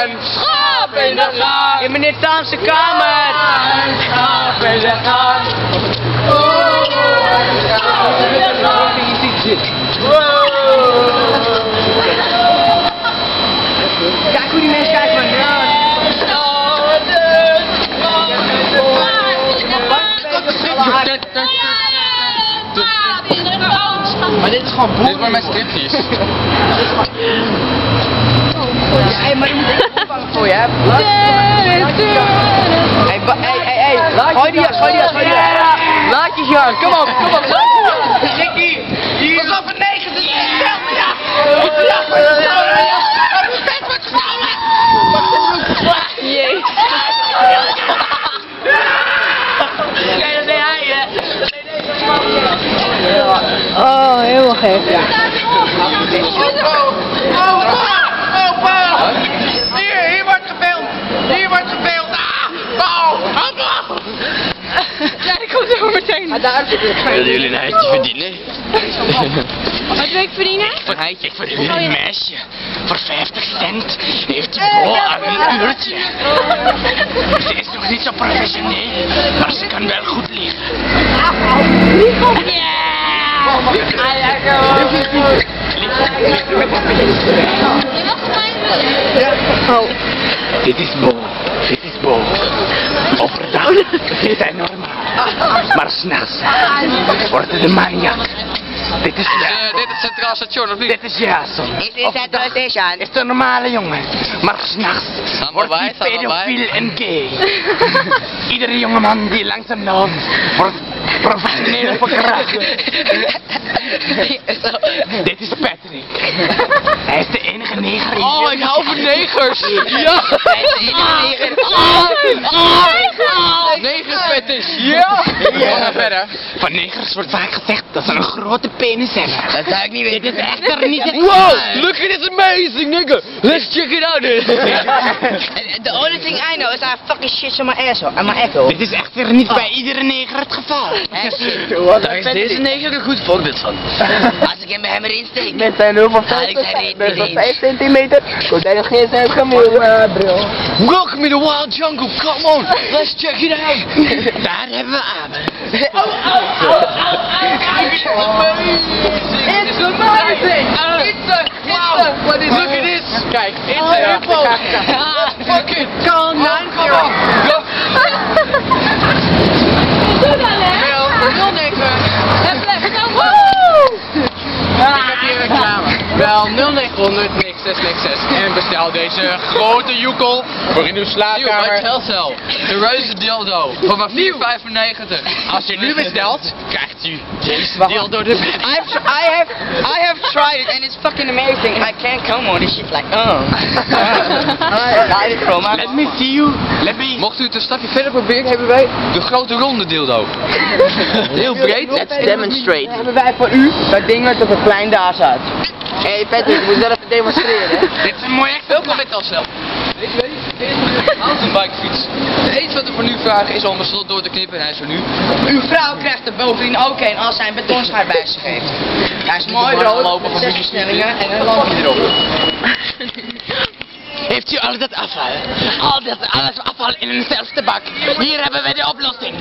Een schaap in de gang. In meneer Taanse kamer. Een schaap in de gang. Oeh, een schaap in de gang. Kijk hoe die mensen kijken van ja. Maar dit is gewoon Dit is maar Hé, maar je moet echt opvangen voor je, hè? Hé, hé, hé, hé. Gooi die jas, gooi die jas, gooi die jas. Laat je jas, kom op, kom op. Ricky, hier. Pas op, een negen, dit is ja. Ja, dat deed hij, hè. Oh, helemaal gek. Oh, oh, oh, oh. Hier, hier wordt gefilmd. Hier wordt gefilmd. Ah, oh, oh, oh. Ja, ik kom zo meteen. Willen jullie een eitje verdienen? Wat wil ik verdienen? Een eitje. Ik een meisje. Voor 50 cent heeft hij bol aan een uurtje. Ze is nog niet zo professioneel, maar ze kan wel goed liggen. Oh. Dit is Bo. Dit is Bo. Overdag is hij normaal. Maar s'nachts wordt hij de maniak. Dit is Eh, dit is het Centraal Station, of niet? Dit is Jason. Is dit Central Station? Is de normale jongen. Maar s'nachts wordt hij pedofiel en gay. Iedere jongeman die langs hem loopt, wordt professioneel verkracht. Dit is Patrick. Hij is de enige neger in Oh, ik hou van negers. Ja. Hij is de enige neger. Verder. Van negers wordt vaak gezegd dat ze een grote penis hebben. Dat zou ik niet weten. Dit is echter niet het Wow, look at this amazing nigga. Let's check it out. The only thing I know is I fucking shit on my asshole. And my echo. Dit is echter niet bij iedere neger het geval. Daar is deze neger een goed voorbeeld van. Als ik hem bij hem erin steek. Met zijn 0 van Haal ik zijn reet niet eens. 5 centimeter. Komt hij nog geen cent gemiddeld. bril. Welcome in the wild jungle. Come on, let's check it out. Daar hebben we Abel. It's amazing. It's a wow. What is Look at this. Kijk, it's a hippo. Fuck it. Come on, come on. Go. Wel, 09. Ik heb hier reclame. Wel 0900 niks 696 en bestel deze grote joekel voor in uw slaapkamer. Nieuw Telcel. De reuze dildo voor maar 4,95. Als je nu bestelt, krijgt u deze dildo erbij. I've, I have, I have tried it and it's fucking amazing. I can't come on this shit like, oh. I from my Let me see you. Let me. Mocht u het een stapje verder proberen, hebben wij de grote ronde dildo. Heel breed. Let's demonstrate. Hebben wij voor u dat ding wat op een klein daar zat. Hé hey Patrick, je moet zelf even demonstreren. hè? Dit is een mooi echt. Welkom met Telcel. Ik weet, is een mountainbikefiets. Het enige wat we voor nu vragen is om een slot door te knippen en hij is er nu. Uw vrouw krijgt er bovendien ook een als zij een betonschaar bij zich heeft. Hij is mooi rood, van zes versnellingen en een lampje erop. Heeft u al dat afval? Al dat alles afval in eenzelfde bak. Hier hebben we de oplossing.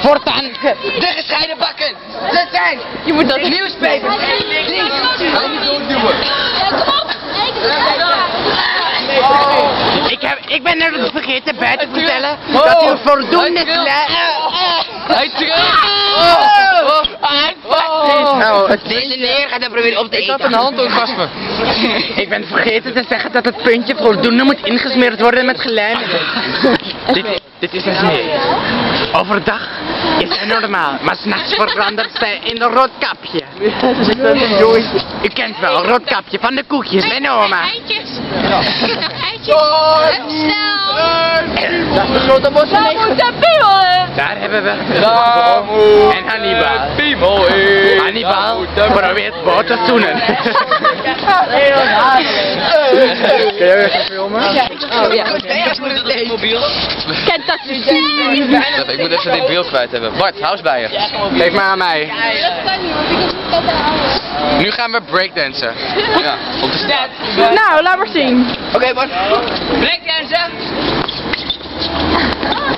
Voortaan de gescheiden bakken. Dat zijn, je moet dat nieuwspaper. Ik, heb, ik ben er vergeten bij te vertellen Oh, dat u voldoende hij trilt. sla- Hij trilt. Oh, oh. Hij vast is. Nou, het Deze neer gaat dan proberen op te Ik eten. had een handorgasme. Ik ben vergeten te zeggen dat het puntje voldoende moet ingesmeerd worden met gelijm. dit, dit is een snee. Overdag is hij normaal, maar s'nachts verandert zij in een roodkapje. U kent wel, roodkapje van de koekjes, mijn oma. Eitjes. Ik eitjes. Snel. dat is de grote bos moet En Hannibal. het piemel in. Hannibal probeert boot te zoenen. Kun jij even filmen? mobiel. Kent dat u Ik moet even dit beeld kwijt hebben. Bart, hou eens bij je. Geef maar aan mij. Dat kan niet, want ik heb een kat aan. Nu gaan we breakdansen. Ja, op de staat. Nou, laat maar zien. Oké, Bart. Breakdansen.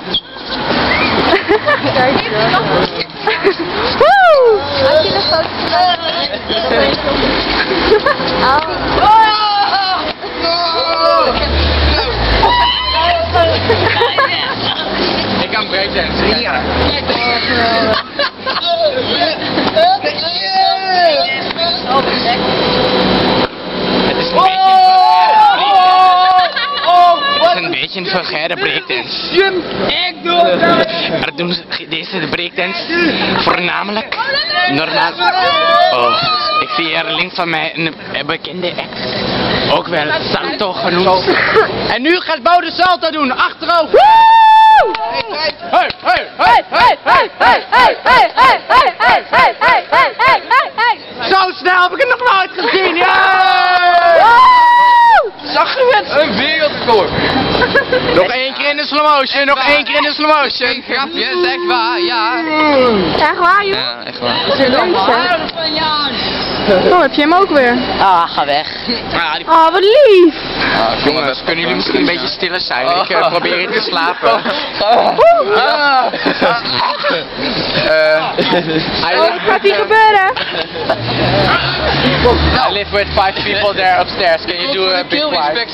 Woe! Had je Ik kan breakdansen. Ja is een Het is een vulgaire breakdance. Ik doe het. Er doen ze deze de breakdance voornamelijk normaal. Oh, ik zie hier links van mij een, bekende act. Ook wel salto genoemd. En nu gaat Bo de salto doen, achterover. Hey, hey, hey, Hey, hey, hey, hey, hey, hey, hey, hey, hey, hey, hey, hey, hey, hey, hey. Zo snel heb ik het nog nooit gezien. Ja! Zag je het? Een wereldrecord. Nog één keer in de slow motion, nog één keer in de slow motion. Echt waar, ja. Echt waar, joh? Ja, echt waar. Dat is hè? Oh, heb je hem ook weer? Ah, ga weg. Die... Oh, wat lief. Ah, jongens, kunnen jullie misschien een beetje stiller zijn? Ik uh, probeer hier te slapen. Oeh. Eh, Oh, wat gaat hier gebeuren? I live with five people there upstairs. Can you do a bit quiet?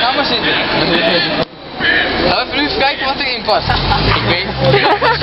Ga maar zitten. Even nu even kijken wat erin past. Ik weet